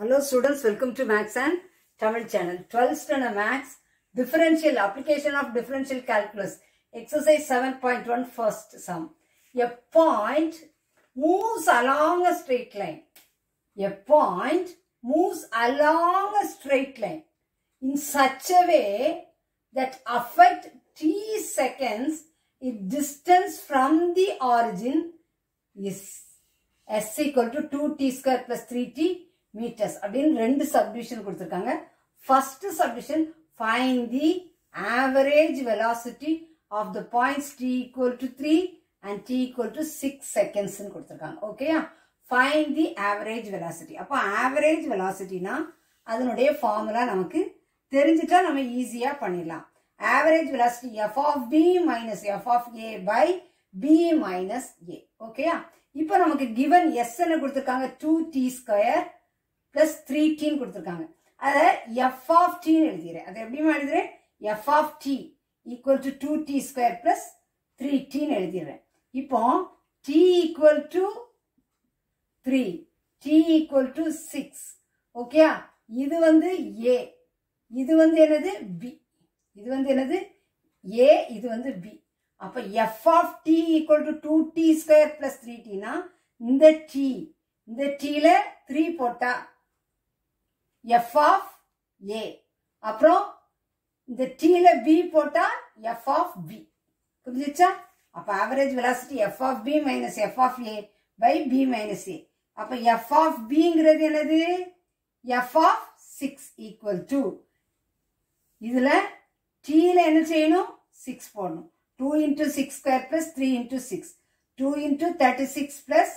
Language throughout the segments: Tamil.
Hello students, welcome to Max and Tamil channel. 12th standard Max, differential, application of differential calculus. Exercise 7.1 first sum. A point moves along a straight line. A point moves along a straight line in such a way that affect t seconds its distance from the origin is s equal to 2t square plus 3t metres அப்படின்னு ரெண்டு சப்டிவிஷன் கொடுத்துருக்காங்க. First subdivision find the average velocity of the points t equal to three and t equal to six செகண்ட்ஸ்னு கொடுத்துருக்காங்க. ஓகேயா ஃபைன் தி ஆவரேஜ் வெலாசிட்டி அப்போ ஆவரேஜ் வெலாசிட்டினா அதனுடைய ஃபார்முலா நமக்கு தெரிஞ்சுட்டா நம்ம ஈஸியாக பண்ணிடலாம். Average velocity f of b minus f of a by b minus a ஓகேயா இப்போ நமக்கு கிவன் எஸ் என்ன கொடுத்துருக்காங்க. Two t square plus three டீன்னு கொடுத்துருக்காங்க. அதை எஃப் ஆஃப் டீன்னு எழுதிடுறேன் அதை எப்படிமா எழுதுறேன்? F of t equal to two t square plus three டீன்னு எழுதிடுறேன். இப்போ t equal to three t equal to six ஓகேயா இது வந்து ஏ இது வந்து என்னது? பி இது வந்து என்னது? ஏ இது வந்து பி அப்போ f of t equal to two t square plus three டீனா இந்த டி இந்த டீல த்ரீ போட்டா எஃப் ஆஃப் ஏ அப்புறம் இந்த டீல பி போட்டா எஃப் ஆஃப் பி புரிஞ்சிச்சா? அப்ப average velocity f of b minus f of a by b minus a அப்ப எஃப் ஆஃப் பிங்கிறது என்னது? F of six equal to இதுல டீல என்ன செய்யணும்? சிக்ஸ் போடணும். Two into six square plus three into six two into thirty six plus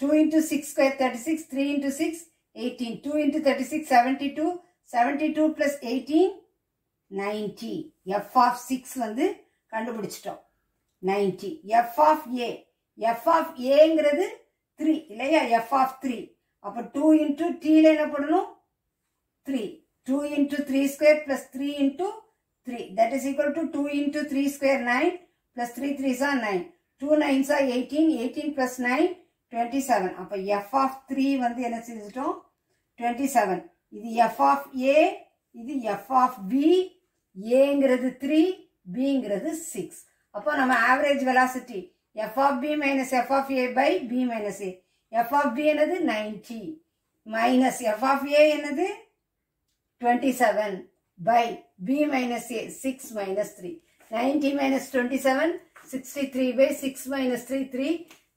two into six square thirty six three into six eighteen two into thirty six seventy two seventy two F eighteen ninety f of six வந்து கண்டுபிடிச்சிட்டோம். Ninety f of a f of ஏங்கிறது த்ரீ இல்லையா? எஃப் ஆஃப் த்ரீ அப்போ டூ இன்டூ ல என்ன பண்ணணும்? Three two into three square plus three into three that is equal to two into three square nine plus three three சா nine two நைன்ஸா eighteen eighteen plus nine twenty seven அப்போ எஃப் ஆஃப் த்ரீ வந்து என்ன செஞ்சிட்டோம்? டுவெண்ட்டி செவன் இது எஃப் ஆஃப் ஏ இது எஃப் ஆஃப் பி ஏங்கிறது த்ரீ பிங்கிறது சிக்ஸ் அப்போ நம்ம average velocity f of b minus f of a by b minus a f of b என்னது? Ninety minus f of a என்னது? Twenty seven by b minus a six minus three ninety minus twenty seven sixty three by six minus three three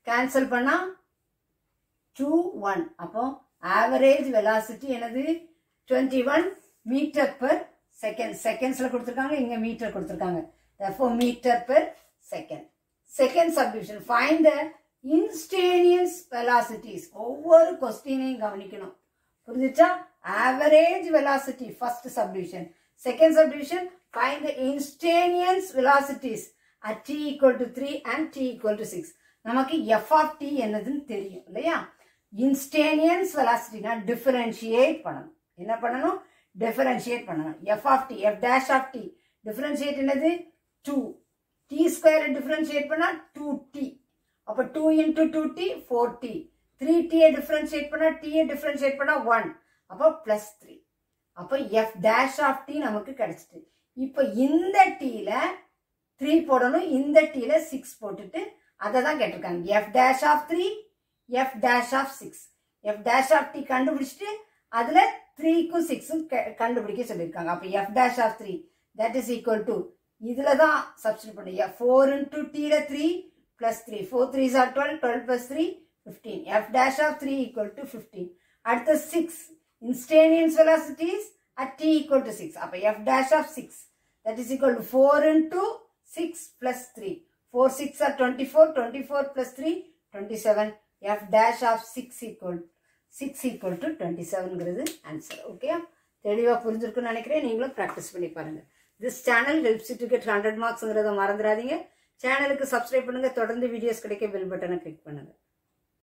cancel பண்ணால் டூ ஒன் அப்போ ஆவரேஜ் வெலாசிட்டி எனது twenty one metre per second செகண்ட்ஸில் கொடுத்துருக்காங்க இங்கே மீட்டர் கொடுத்துருக்காங்க. Therefore metre per second second subdivision find the instantaneous velocities ஒவ்வொரு கொஸ்டினையும் கவனிக்கணும். புரிஞ்சுச்சா? Average velocity first subdivision second subdivision find the instantaneous velocities at t equal to three and t equal to six நமக்கு எஃப் ஆஃப் டி என்னதுன்னு தெரியும் இல்லையா? இன்ஸ்டேனியன்ஸ் வெலாசிட்டினா டிஃபரன்ஷியேட் பண்ணணும். என்ன பண்ணணும்? டிஃபரன்ஷியேட் பண்ணணும். F of t f dash of t differentiate என்னது? டூ டி ஸ்கொயர் டிஃபரன்ஷியேட் பண்ணால் டூ டி அப்போ two into two t four t three டியை differentiate பண்ணால் டியை டிஃபரன்ஷியேட் பண்ணால் ஒன் அப்போ ப்ளஸ் த்ரீ அப்போ எஃப் டேஷ் ஆஃப் டி நமக்கு கிடைச்சிட்டு. இப்போ இந்த டீல த்ரீ போடணும். இந்த டீல சிக்ஸ் போட்டுட்டு அதை தான் கேட்டிருக்காங்க. F dash of three f dash of six f dash of t கண்டுபிடிச்சிட்டு அதுல த்ரீக்கும் சிக்ஸும் கண்டுபிடிக்க சொல்லியிருக்காங்க. அப்போ f dash of three that is equal to இதுல தான் சப்ஸ்டியூட் பண்ணி ஃபோர் இன்டூ டீல three plus three four three or twelve twelve plus three fifteen f dash of three equal to fifteen அடுத்த six instantaneous velocities at t equal to six அப்போ f dash of six that is equal to four into six plus three four six or twenty four twenty four plus three twenty seven f dash of six equal six equal to twenty செவன்ங்கிறது answer okay தெளிவாக புரிஞ்சிருக்குன்னு நினைக்கிறேன். நீங்களும் ப்ராக்டிஸ் பண்ணி பாருங்க. This channel helps to get hundred மார்க்ஸ்ங்கிறத மறந்துடாதீங்க. சேனலுக்கு சப்ஸ்கிரைப் பண்ணுங்க. தொடர்ந்து வீடியோஸ் கிடைக்க பெல் பட்டனை கிளிக் பண்ணுங்க.